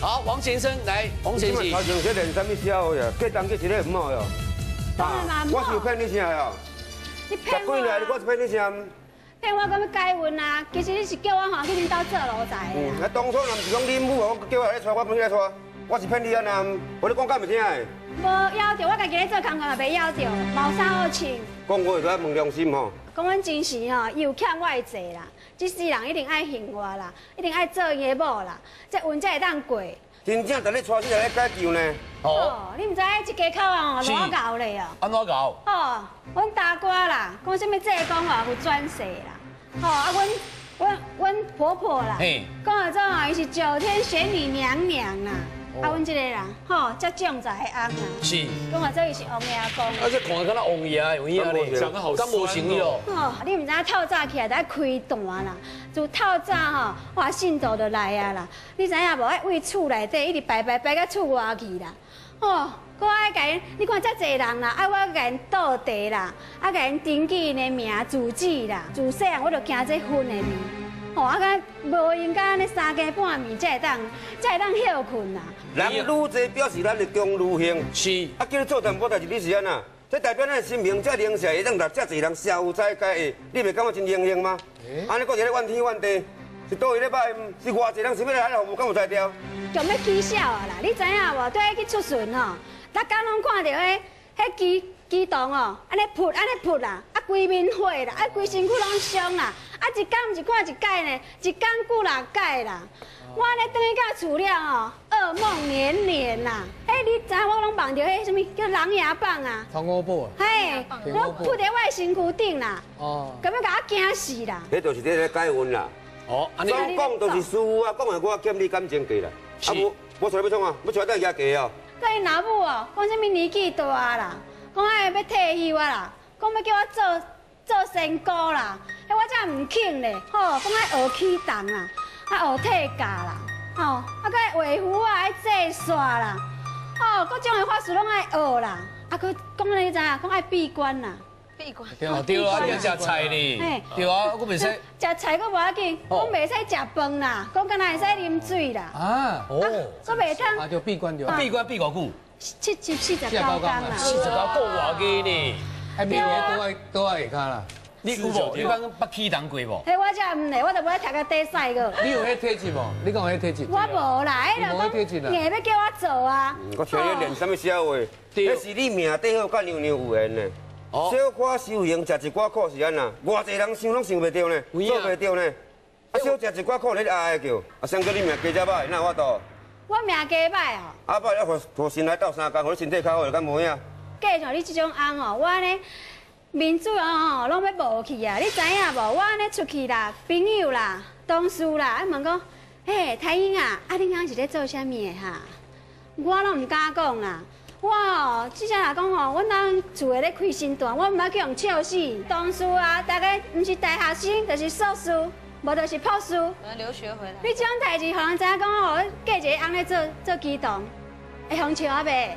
好，王先生来，王先生。头前这练什么痟呀？过当去一个唔好哟。当然啦，我是骗你啥哟？你骗我？十几年我是骗你啥？骗我咁要改运啊？其实你是叫我吼去恁兜做奴才的。啊，当初若唔是讲你母，我叫我来娶，我不去来带。我是骗你啊！呐，我你讲敢唔听的？无要着，我家己咧做工课也袂要着，冇啥好穿。讲话都要问良心吼。讲阮真实吼，伊有欠我一债啦。这世人一定爱恨我啦，一定爱做伊的某啦，这运才会当过。真正在咧带你来解救呢？哦，你唔知这家口啊，偌搞咧哦。安怎搞？哦，阮大哥啦，讲什么这讲话有转世啦。哦，啊，阮阮阮婆婆啦，讲啊，伊是九天玄女娘娘啦。啊，阮这个人，吼，才将在翁啊。是。讲话这伊是王爷公。啊，这看敢那王爷有影咧，长得好酸哦。哦，你唔知影透早起来在开单啦，就透早吼，哇，信徒就来啊啦。你知影无？爱为厝内底一直拜拜拜到厝外去啦。哦，我爱甲因，你看遮济人啦，爱我甲因倒地啦，啊，甲因登记因的名、住址啦，自细汉我就惊这婚的面。哦，啊个无应该安尼三更半暝才会当才会当休困呐。人愈多表示咱的功愈兴。是。啊，叫你做淡薄代志，你是安那？这代表咱的心灵这灵社会让让遮侪人消灾解的，你袂感觉真荣幸吗？安尼搁一个怨天怨地，是倒一礼拜，是偌侪人想要来服务，敢有才调？就要起笑啊啦！你知影无？对去出巡哦，逐家拢看到迄迄机机动哦，安尼扑安尼扑啦，啊规面火啦，啊规身躯拢伤啦。啊，一工毋是看一届呢，一工过六届啦。我咧等去到厝了吼，噩梦连连啦。哎，你知我拢梦到迄什么叫狼牙棒啊？长乌宝啊？嘿，我扑在我身躯顶啦。哦。咁要甲我惊死啦。迄就是咧解运啦。哦，安尼讲都是师傅啊，讲的我欠你感情过啦。啊无，我出来要创啊？要出来等下价哦。甲因老母哦，讲什么年纪大啦，讲爱要退休啊啦，讲要叫我做做仙姑啦。哎，我真唔肯咧，吼，讲爱学起动啊，啊学体教啦，吼，啊个画符啊爱制煞啦，哦，各种的法术拢爱学啦，啊佮讲你知影，讲爱闭关啦，闭关。对啊，对啊，你要食菜呢，对啊，我袂使。食菜佫无要紧，我袂使食饭啦，讲干那会使啉水啦。啊，哦，我袂通。啊，就闭关就。闭关闭偌久？七七四十九天啦。四十九够偌久呢？还明年都爱都爱下啦。你有无？你讲捌起人过无？嘿，我才唔嚟，我就要读个比赛个。你有迄体质无？你讲迄体质？我无啦，迄就讲硬要叫我做啊。我听你练什么笑话？那是你命底好，甲娘娘有缘呢。小可修行，食一寡苦是安那？偌济人想拢想袂到呢，做袂到呢。啊，少食一寡苦，你哀叫。啊，先叫你命加只歹，那我都。我命加歹哦。啊，不要和和神来斗三工，和你身体较好，敢无影？嫁像你这种翁哦，我呢。面子哦，拢要无去啊！你知影无？我安尼出去啦，朋友啦，同事啦，啊问讲，嘿，太英啊，啊你刚是咧做啥物的哈？我拢毋敢讲啦。我哦，只只来讲哦，阮当厝的咧开新店，我毋捌去用笑死。同事啊，大概毋是大学生，就是硕士，无就是博士。留学回来。你即种代志，互人知影讲哦，嫁一个翁咧做做机动，会红笑啊袂？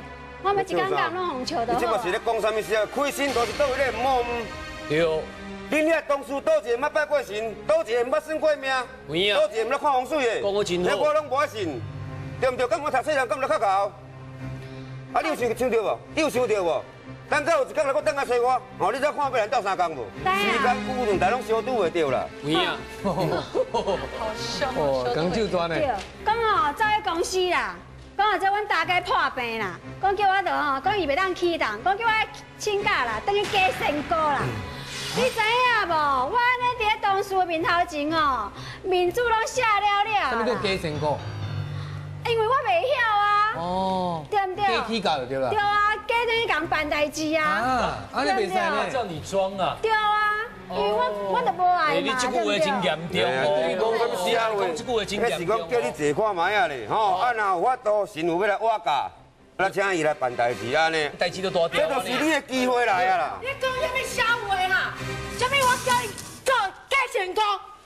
我们一刚刚拢红笑的。你即嘛是咧讲啥物事啊？开心都是倒位咧唔好。对。恁遐同事倒一个捌拜过神，倒一个捌算过命，倒一个毋咧看风水的。讲我真好。我拢无爱信，对毋对？咁我读书人咁来较高。啊，你有想想到无？你有想到无？等到有一天来，我等下找我，哦，你再看要人斗三工无？时间久长，台拢小拄会着啦。有影。好凶哦，讲就端的。讲哦，走去公司啦。讲啊，这阮大家破病啦，讲叫我着吼，讲伊袂当起动，讲叫我请假啦，等于加身高啦。你知影无？我安尼伫咧同事面头前哦，面子拢写了了。什么叫加身高？因为我袂晓啊。哦。对不对？加起价就对啦。对啊，加等于讲办代志啊。啊，啊你袂使呢？叫你装啊。对啊。因为我我都无爱嘛，你这句话真严重哦。讲什么啊？话，那是讲叫你坐看卖啊咧，吼，啊那有法度，神父要来挖价，那请伊来办代志安尼。代志都大条。这就是你的机会来啊啦。你讲什么笑话啦？什么我叫你做假成功？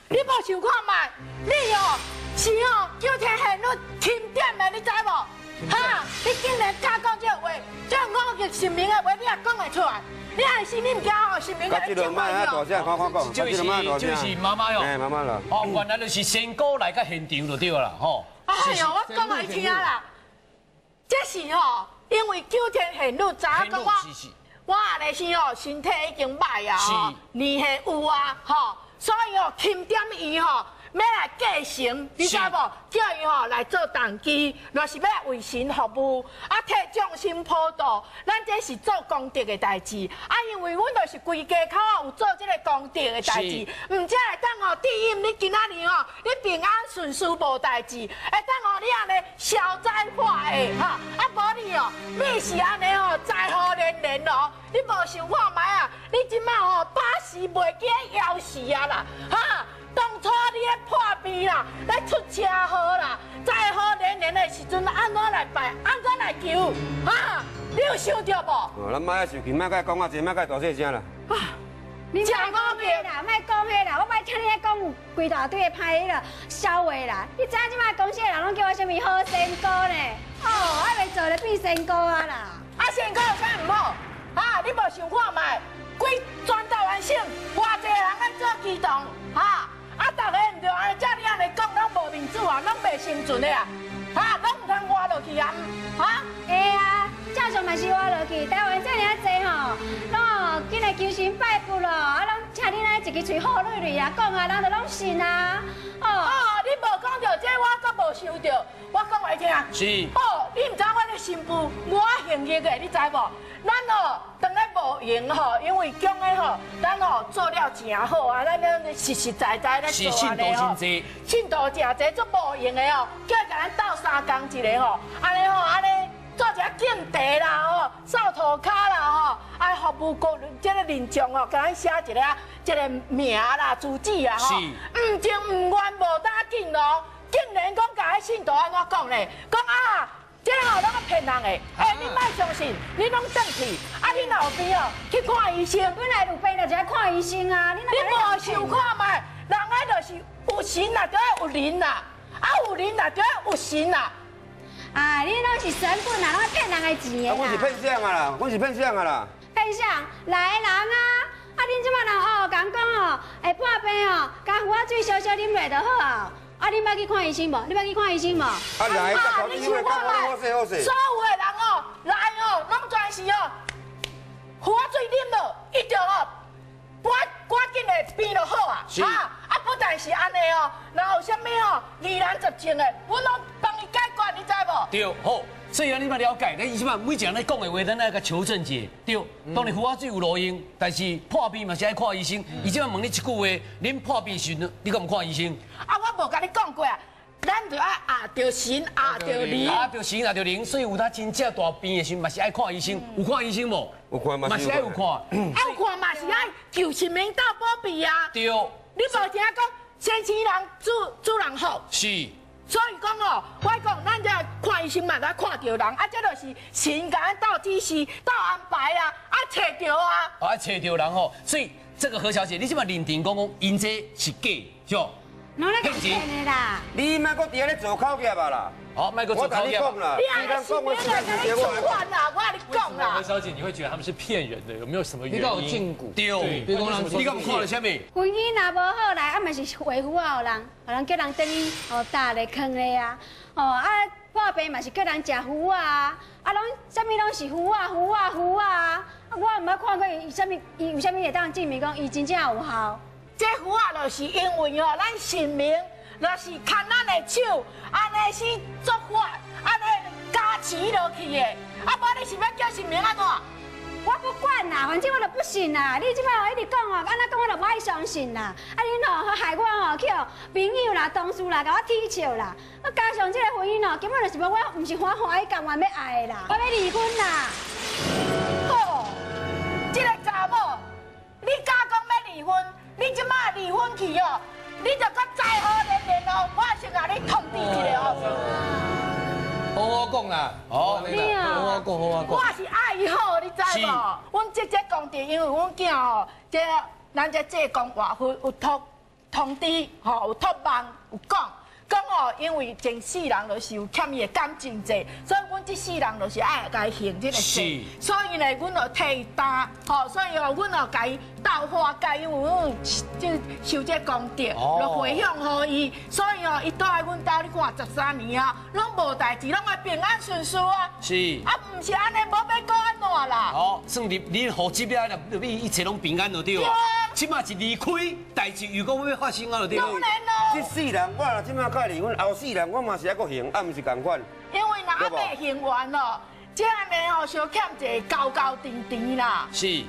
你无想看卖？你哦是哦叫天下你钦点的，你知无？哈！你竟然敢讲这话，这五个神明的话，你也讲会出来？你还是你唔惊吼，是明甲个这轮卖啊大声，看看讲，就是。就是妈妈哟，哎，妈妈啦。哦，原来就是仙姑来到现场就对了吼。哎呦，我讲来听啦，这是吼，因为九天玄女知影讲我，我安尼是吼身体已经歹啊，吼是，年岁有啊，吼，所以哦钦点伊吼。要来继承，你知无？叫伊吼来做动机，若是要为神服务，啊替众生普渡。咱这是做功德的代志，啊因为阮就是规家口啊有做这个功德的代志，唔只会当哦第一，你今仔日哦你平安顺遂无代志，会当哦你安尼消灾化厄哈，啊无你哦，你是安尼哦灾祸连连哦，你无想看觅啊？你即摆哦把时袂记得枵死啊啦，哈！当初你咧破病啦，来出车祸啦，灾祸连连的时阵，安怎来办？安怎来求？哈！你有想到无？哦，咱卖生气，卖甲讲啊济，卖甲大细声啦。你莫讲迄啦，莫讲迄啦，我莫听你咧讲有规大堆的歹迄个笑话啦。你知影即摆公司的人拢叫我啥物好仙姑呢？哦，还袂做咧变仙姑啊啦！啊，先讲有啥毋好？哈！你无想看卖？规全台湾省，偌济人爱做机动，哈！啊，啊逐个毋着安尼，照你安尼讲，拢无面子啊，拢袂生存的啊！哈，拢毋通活落去啊！哈！会啊，照常嘛是我落去，台湾这尔济吼，拢哦，紧来求神拜佛咯，啊，拢请恁来一支嘴好蕊蕊啊，讲啊，咱就拢信啊。哦，哦，你无讲到这，我阁无收到，我讲来听啊。是哦，你毋知我的新妇我幸运的，你知无？咱哦，当然无用吼，因为讲的吼，咱哦做了真好啊，咱咧实实在在咧做安尼吼徒真。济，信徒真济，做无用的哦，叫伊甲咱斗三工一个吼，安尼吼，安尼做一下敬茶啦吼，扫涂骹啦吼，啊服务国即个民众哦，甲咱写一个一个名啦、住址啊吼，是。毋情毋愿无打紧咯，竟然讲甲迄信徒安怎讲呢？讲啊。这吼，拢个骗人诶，哎，你莫相信，你拢转去，啊，你老边哦去看医生，本来有病就来看医生啊，你你无想看觅，人爱就是有神啊，就要有灵啊，啊有灵啊，就要有神啊。啊，你拢是神棍啊，拢爱骗人的钱啊，的啦。阮是骗相啊啦，我是骗相啊啦。骗相？来人啊！啊，恁即摆人哦，讲讲哦，会破病哦，加胡仔水小小啉落就好啊。啊，你捌去看医生无？你捌去看医生无？啊来，你你因为讲我好势好势所。有的人哦，来哦，拢全是哦，喝水啉了，一定哦，赶赶紧的变就好啊。是啊，啊不但是安尼哦，然后有啥物哦，疑难杂症的，我拢帮你解决，你知无？对，好。所以啊，你嘛了解，你起码每一个人咧讲的话，咱来个求证者。对，当然胡阿水有录音，但是破病嘛是爱看医生。伊即摆问你一句话，恁破病时阵，你敢唔看医生？啊，我无甲你讲过啊，咱就爱压着神，压着灵。啊，着神啊着灵，所以有他真正大病的时候，嘛是爱看医生。有看医生无？有看嘛嘛是爱有看。爱，看嘛是爱求神明到保庇啊。对，你无听讲先生人主主人好，是。所以讲哦，我讲咱这看医生嘛，咱看着人，啊，这就是神甲咱斗指示、斗安排啊，啊，找着啊。啊，找着人哦，所以这个何小姐，你即摆认定讲讲，因这是假，是骗的啦。你莫搁伫遐咧做口业啊啦。啦，你你讲我你出真是我。款啦，我甲你讲何。小姐，你会觉得他们是骗人的？有没有什么原你讲有因？禁锢，对，比如讲人你敢看了什么？婚姻若无好来，啊，嘛是维护啊，有人，有人叫人等于哦打咧坑咧啊，哦啊破病嘛是叫人食糊啊，啊拢啥物拢是糊啊糊啊糊啊，啊我毋捌看过伊啥物，伊有啥物会当证明讲伊真正有效。这幅啊，就是因为哦，咱神明就是牵咱的手，安尼是做法，安尼加持落去的。啊，无你是要叫神明安怎？我不管啦，反正我就不信啦。你即摆哦一直讲哦，安那讲我就不爱相信啦。啊，恁哦害我哦去哦朋友啦、同事啦，甲我踢笑啦。啊，加上这个婚姻哦，根本就是要我，毋是欢欢喜甘愿要爱的啦。我要离婚啦。讲啦，好安尼啦好啊讲，好好我讲。是爱好，你知是无？阮姐姐公地，因为阮囝吼，这咱这这公外父有托通知，吼有托梦有讲，讲哦，因为前世人就是有欠伊的感情债，所以阮这世人就是爱甲伊还这个债是，所以呢，阮就替伊担，吼，所以哦，阮就甲伊斗化解，因为阮就受这功德，哦就回向予伊，所以哦，伊住在阮家你看十三年啊，拢无代志，拢会平安顺遂啊。是。啊，毋是安尼，无要过安怎啦？哦，算你你好这边了，你一切拢平安就对啊起码是离开，代志如果要发生啊就对了。当然这咯，世人我若即摆甲离婚，后世人我嘛是还佫行，啊，毋是共款。因为若还未行完咯，这安尼哦，小欠一个高高甜甜啦。是。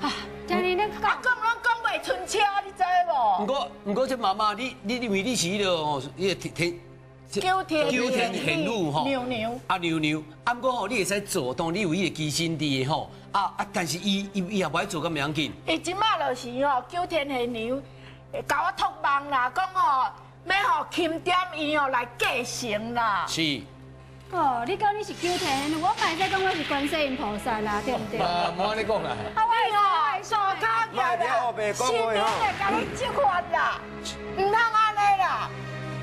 啊，今日你啊，讲，讲拢讲袂春车，你知无？不过不过这妈妈，你你认为你是迄个哦，迄个天天。九天九天玄女吼，牛牛啊牛牛，啊不过吼，你会使做，当你有伊个基心伫的吼，啊啊，但是伊伊伊也不爱做咁要紧，伊即马就是吼九天玄牛，甲我托梦啦，讲吼要吼钦点伊吼来继承啦。是。哦，你讲你是九天，我嘛会使讲我是观世音菩萨啦，对不对？啊，莫安尼讲啦。啊，我吼做卡莫在后面讲话吼会甲你即款啦，唔通安尼啦。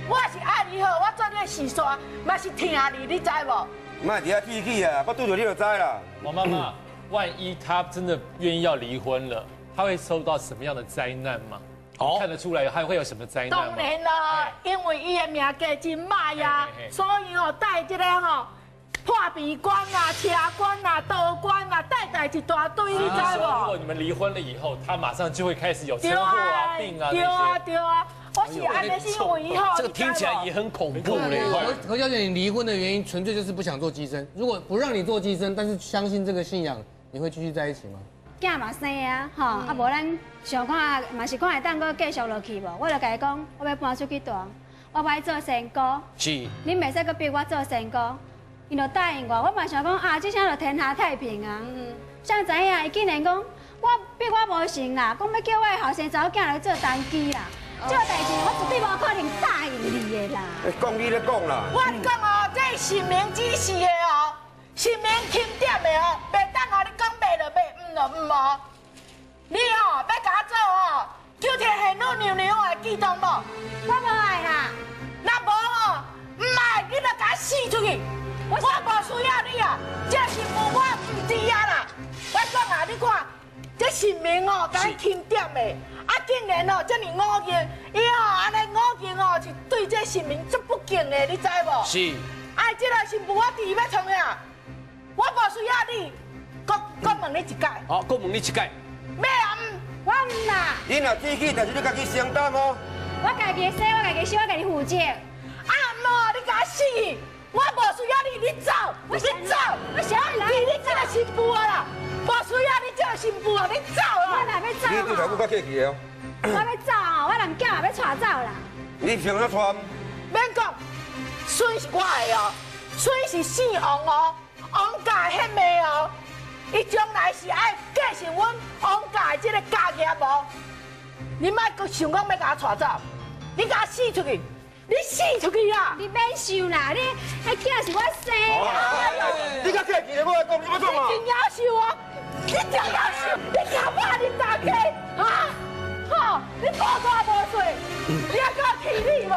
我是爱你好，我做你的事线，嘛是疼你，你知无？莫伫遐记起啊，我拄着你就知啦。王妈妈，万一他真的愿意要离婚了，他会受到什么样的灾难吗？哦看得出来，他会有什么灾难当？然啦，因为伊的名格真歹呀嘿嘿，嘿所以哦带这个吼破鼻关啊、车关啦、刀关啊，代代一大堆，你知啊说如果？你们离婚了以后，他马上就会开始有车祸啊、病啊对啊那些。对啊，我是安的是因为吼，这个听起来也很恐怖嘞。何何小姐，你离婚的原因纯粹就是不想做寄生。如果不让你做寄生，但是相信这个信仰，你会继续在一起吗？囝嘛生啊，吼，啊无咱想看嘛是看会当搁继续落去无？我就甲伊讲，我要搬出去住，我要做仙姑，是。你袂使搁逼我做仙姑。伊就答应我，我嘛想讲啊，即下就天下太平啊。嗯，谁知影伊竟然讲，我逼我无成啦，讲要叫我的后生查某囝来做单机啦。这个代志我绝对无可能答应你的啦。欸讲你咧讲啦，我讲哦，这是神明指示的哦，是明钦点的哦，袂当哦，你讲袂就袂，唔就唔哦。你哦要甲我做哦，九天玄女娘娘的记动无？我无爱啦，那无哦，唔爱你就甲我死出去！我无需要你啊，这是无我唔知啊啦。我讲啊，你看，这神明哦，甲你钦点的，啊竟然哦，这么恶言，伊哦安尼恶言哦，是对这神明足不敬的，你知无？是。哎，这个是父我第一要创呀，我无需要你。搁搁问你一解，好，我问你一解，要啊唔？我唔啦，你若记起，但是你家己承担哦。我家己生，我家己生，我家己负责。啊无，你甲我死！我无需要你，你走，你走，我想要你你这个媳妇啊啦，无需要你这个媳妇啊，你走我啦！若要走吼，你对头骨较客气的哦。我要走吼，我人囝也要带走啦。你凭啥穿？免讲，水是我的哦，水是姓王哦，王家迄妹哦，伊将来是爱继承阮王家的这个家业哦？你莫搁想讲要甲我带走，你甲我死出去，你死出去啦！你免想啦，你迄囝是我生的。你甲客气的，我来讲，你要创啊？真夭寿啊！你真夭寿！你假把你打开啊！好，你大大无罪，你还敢气你无？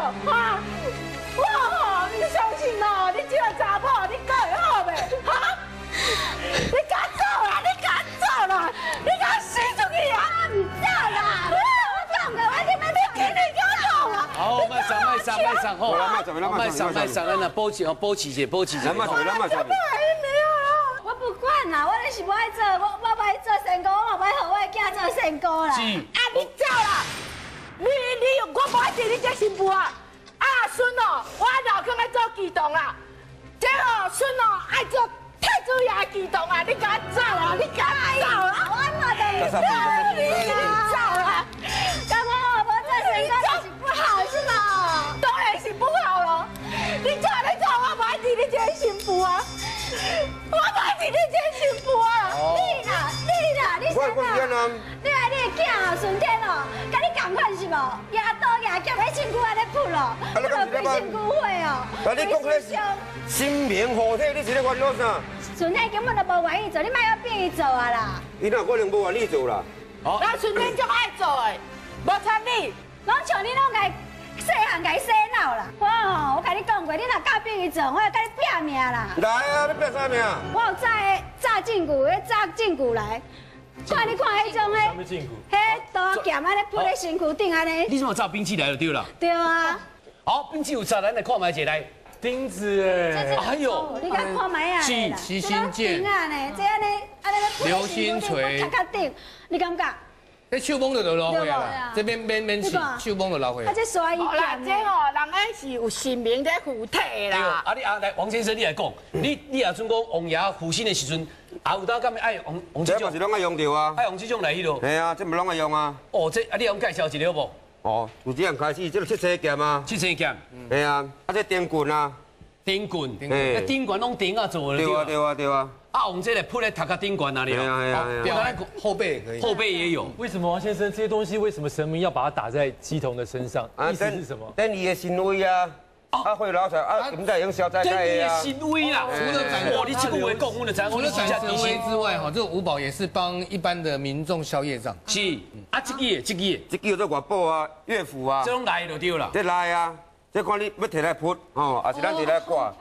吼，卖上卖上咱来保持哦，保持者，保持者咱。卖上，咱卖上。我不管啦，我就是不爱做，我我不爱做成功，我不爱和我的囝做成功啦。是。啊，你走啦！你你我不爱做你这媳妇啊！啊，孙哦，我老公爱做激动啦，这哦孙哦爱做太子爷激动啊！你赶快走啦！你赶快走啦！我嘛就干啥你走啦！你这是妇啊！你啦，你啦，你我我是安啦。那，你啊你的囝哦，顺天哦，甲你同款是无？牙刀牙脚迄身躯安尼扑咯，你讲是咧办身躯会哦。啊你讲迄上心明护体，你是咧烦恼啥？顺天根本就无愿意做，你莫要逼伊做啊啦。伊哪可能无愿意做啦？好，那孙天就爱做诶，无参你。拢像你拢甲伊细汉甲伊洗脑啦。我吼，我甲你讲过，你若到殡仪场，我要甲你拼命啦。来啊，你拼啥命？我有炸的炸胫骨，迄炸胫骨来。看你看迄种什么诶？迄刀剑安尼铺咧身躯顶安尼。你怎么炸兵器来就对了。对啊。好，兵器有炸，咱来看卖一来。钉子哎，哎呦哦，你敢看卖啊？是七星剑啊呢，这安尼安尼咧流星锤你感觉？那手摸就就老会对啊啊，这边免免起你看，手摸就老会啊，。这刷这吼人诶是有神明在护体对啦。啊，你啊来，王先生你来讲，你你也准讲王爷负心的时阵，也有当敢爱王王这种这嘛是，拢爱用着啊。爱用这种来迄落。系啊，这么拢爱用啊。哦，这啊你用介绍一个好无？哦，有这样开始，这个七星剑啊。七星剑、系啊，啊这电棍啊。顶棍，嘿那顶棍拢顶啊做的对啊，对对啊，对啊。啊，用这个铺在塔卡丁馆那里系啊，系啊，系表啊。后背也可以。后背也有。为什么王先生这些东西为什么神明要把它打在鸡童的身上？意思是什么？等你的行为啊。啊，会老财啊，现在用消灾这你的解的啊。神威啦！除了展哇，你这个话讲，我就知道除了展神威之之外，哈，这个五宝也是帮一般的民众消业障。是啊，这个的这个的，这叫做外宝啊，乐府啊这。种来就对了。这来啊，这看你要摕来扑，吼，还是咱摕来挂，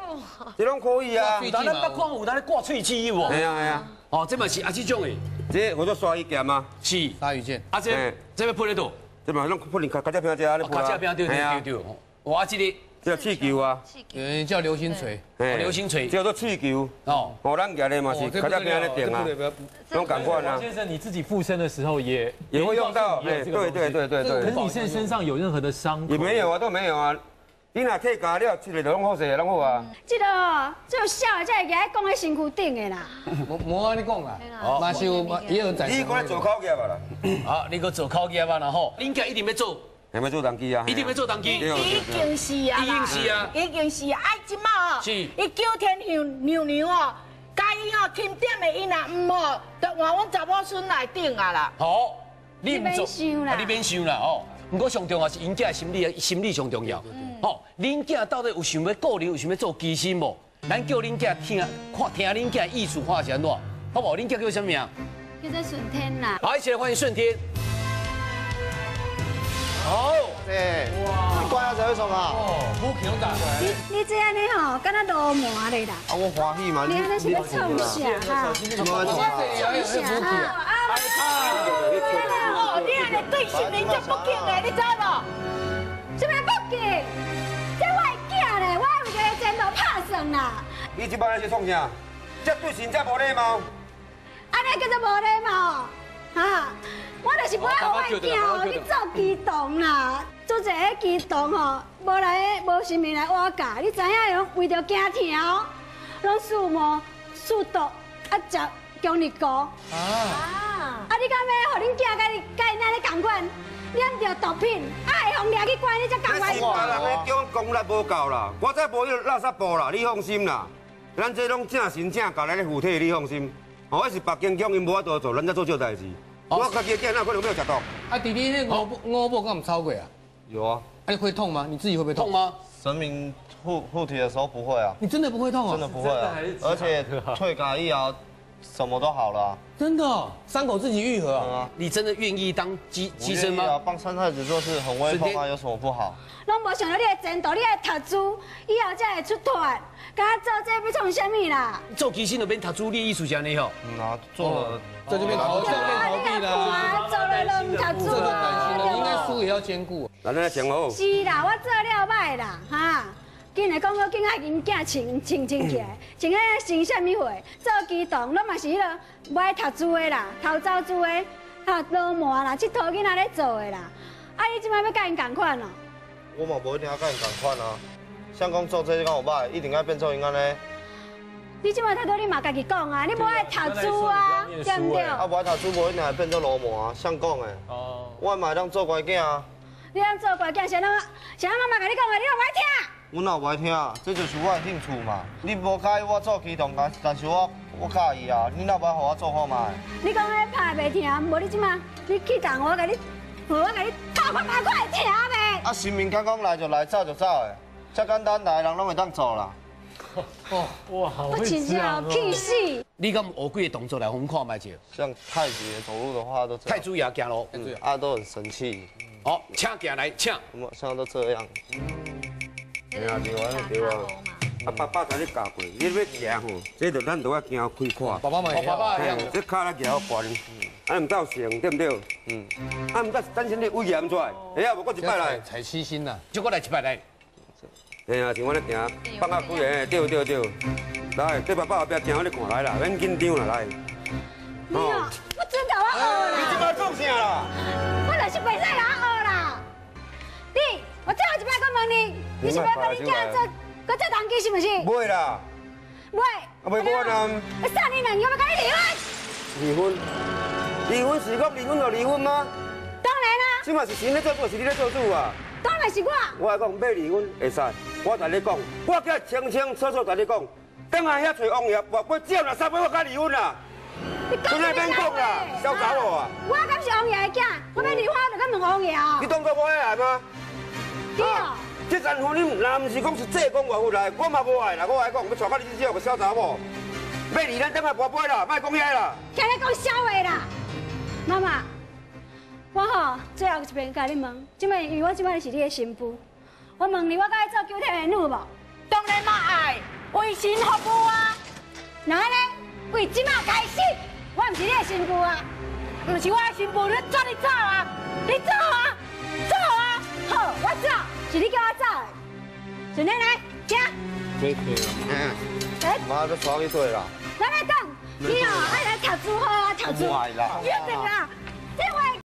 这拢可以啊。但咱北看有咱咧挂喙齿有无？系啊系啊，哦，这嘛是啊这种的，这我做刷衣剑啊，是。鲨鱼剑，啊这嘿。这要铺在倒，这嘛拢扑你卡卡只片只啊，你哦，卡这边对对对对，哇，这个这个气球啊，有人叫流星锤。嘿。流星锤这叫做气球，哦，哦，咱举咧嘛是卡只不得了，片咧定啊这不，得了。拢共款啊，王先生，你自己附身的时候也也会用到，对对对对对可是，你现在身上有任何的伤口？也没有啊，都没有啊。你若退假了，出来就拢好势，拢好啊。这个哦，这个少的才会夹在讲在身躯顶的啦。无无安尼讲啦，马是有也有在你。过来做口业吧啦，啊，你个做考业吧然后，恁家一定要做，系咪做当机啊？一定要做当机。对已经是啊，已经是啊已经是啊。哎，即马哦，是伊叫天娘娘娘哦，甲伊哦钦点的伊若毋哦，就换阮查某孙来顶啊啦。好，你你免想啦啊你免想啦哦。不过上重要是因囝心理心理上重要。哦，恁囝到底有想要个人有想要做机心无？咱叫恁囝听看听恁囝意思话是安怎？好不好？恁囝叫什么名？叫做顺天啦。好，一起来欢迎顺天。好，对，哇，你挂下才会爽啊！哦，不可能打过来。你你这安尼吼，敢若罗麻的啦。啊，我欢喜嘛，你安尼是要创啥哈？什么这里还有那武器啊。哦，你安尼对神明就不敬的，你知无？什么不敬？这我的囝咧，我还有一个前途拍算啦。你即摆是创啥？这对神这无礼貌。安尼叫做无礼貌，哈！我就是不爱互我的囝吼去做激动啦，做一个机动吼，无来无神明来我教，你知影用为着惊疼哦，拢树木树毒啊食姜日膏。啊！啊！你敢要互恁囝甲你甲因安尼共款，染着毒品，啊会互掠去关你才共款咱是。别人的讲功力无够啦，我再无迄垃圾布啦，你放心啦。咱这拢正神正教来咧护体，你放心。哦，迄是北京腔，因无法度做，咱才做这代志。我家己的囝哪可能没有食毒？啊，弟弟那个五五宝跟我们超过啊？有啊，啊，你会痛吗？你自己会不会痛？痛？吗？神明护护体的时候不会啊，你真的不会痛啊？真的不会啊，而且退嘎一摇，什么都好了啊。真的哦，伤口自己愈合啊。嗯啊，你真的愿意当机我机身愿意啊吗？帮三太子做事很威风啊，有什么不好？拢无想到你的前途，你的读书以后才会出团，甲我做这要创什么啦？做机身那边读书，你的意思是安尼吼？嗯啊，做了在这边逃对啊，这边逃避你若啦。看做了都唔读书这就担啊，心了，应该书也要兼顾。咱咧上好。是啦，我做了歹啦，哈。紧来讲好，紧爱因囝穿穿穿起来，穿个成啥物货？做机动，拢嘛是迄个无爱读书的啦，偷走书的，哈，罗麻啦，佚佗囡仔咧做的啦。啊，你即摆要甲因共款哦？我嘛无一定要甲因共款啊。像讲做这些讲有歹，一定爱变做应该呢。你即摆太多，你嘛家己讲啊，你无爱读书啊，对毋对？啊，无爱读书，无一定会变做流氓啊。像讲的，哦，我嘛当做乖囝啊。你当做乖囝，谁人谁人妈妈甲你讲的，你拢无爱听。阮哪有不爱听，这就是我的兴趣嘛。你无介意我做机动，但但是我我介意啊。你哪不爱互我做好卖？你讲迄拍袂听，无你即马你去动我，甲你，我甲你拍拍拍快听呗。啊，新民刚讲来就来，走就走的，这简单来，人拢会当做啦。哦，哇，好会我真正讲有气死！你敢学几个动作来，我们看卖者。像太极走路的话都，太注意啊，行路。嗯啊都很神气，好，请进来，请。我们现在都这样。哎呀，对啊，对啊。啊，爸爸才你教过，你要行吼，这着咱都要行开阔。爸爸。爸爸一样。这脚来行悬，啊，唔到成，对不对？嗯。啊，唔到等身你威严出来，哎呀，无过一摆来。才细心呐，就过来一摆来。哎呀，像我咧行，放下几个，对对对。来，对爸爸后壁行，我咧看来啦，免紧张啦，来。你哦，我真甲我学你即啦，摆讲啥啦？我就是袂使甲我学啦。你，我最后一摆搁问你，你是要甲你囝做，搁做当机是不是？袂啦，袂。啊袂我呢？我杀你两个，要甲你离婚。离婚。离婚是讲离婚就离婚吗？当然啦，即嘛是谁咧做主，是你咧做主啊？当然是我。我来讲要离婚会使，我同你讲，我叫清清楚楚同你讲，等下遐找王爷，我我只要若三百我甲离婚啦。你你来免讲啦，小搞我啊！我敢是王爷的囝，我要离婚就敢问王爷哦你。当作我爱来吗？对哦，这阵婚姻若毋是讲是这讲外户来，我嘛无爱啦。我来讲，要娶到你这种个小查某，要离咱等下跋杯啦，莫讲遐啦。听你讲笑话啦。妈妈，我吼最后一遍甲你问，即摆因为我即摆是你的新妇，我问你，我该做九天的女无？当然嘛爱，为神服务啊！那安尼，为即摆开始，我毋是你的新妇啊。唔是我的新妇，你抓你走啊！你走啊！走啊！好，我走，是你叫我走的。顺天来，行，没可以嗯，来，妈这耍你对啦，咱来等。你哦，爱来读书好啊，读书。不爱啦约定啦，